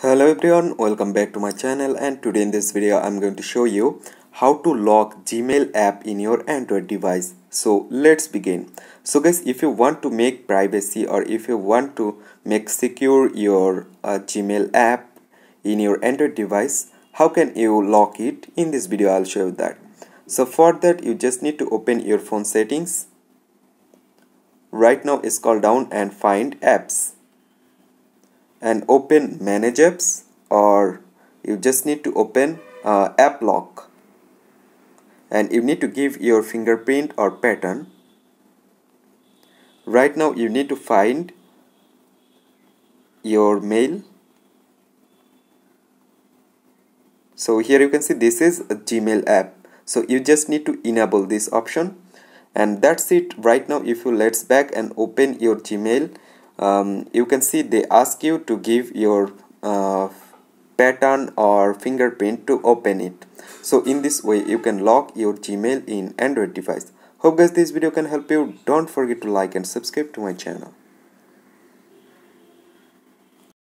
hello everyone welcome back to my channel and today in this video i'm going to show you how to lock gmail app in your android device. So let's begin. So guys if you want to make privacy or if you want to make secure your uh, gmail app in your android device how can you lock it? In this video i'll show you that. So for that you just need to open your phone settings. Right now scroll down and find apps and open manage apps or you just need to open uh, app lock. And you need to give your fingerprint or pattern. Right now you need to find your mail. So here you can see this is a gmail app. So you just need to enable this option. And that's it right now. If you let's back and open your gmail um, you can see they ask you to give your uh, pattern or fingerprint to open it. So in this way you can lock your gmail in android device. Hope guys this video can help you. Don't forget to like and subscribe to my channel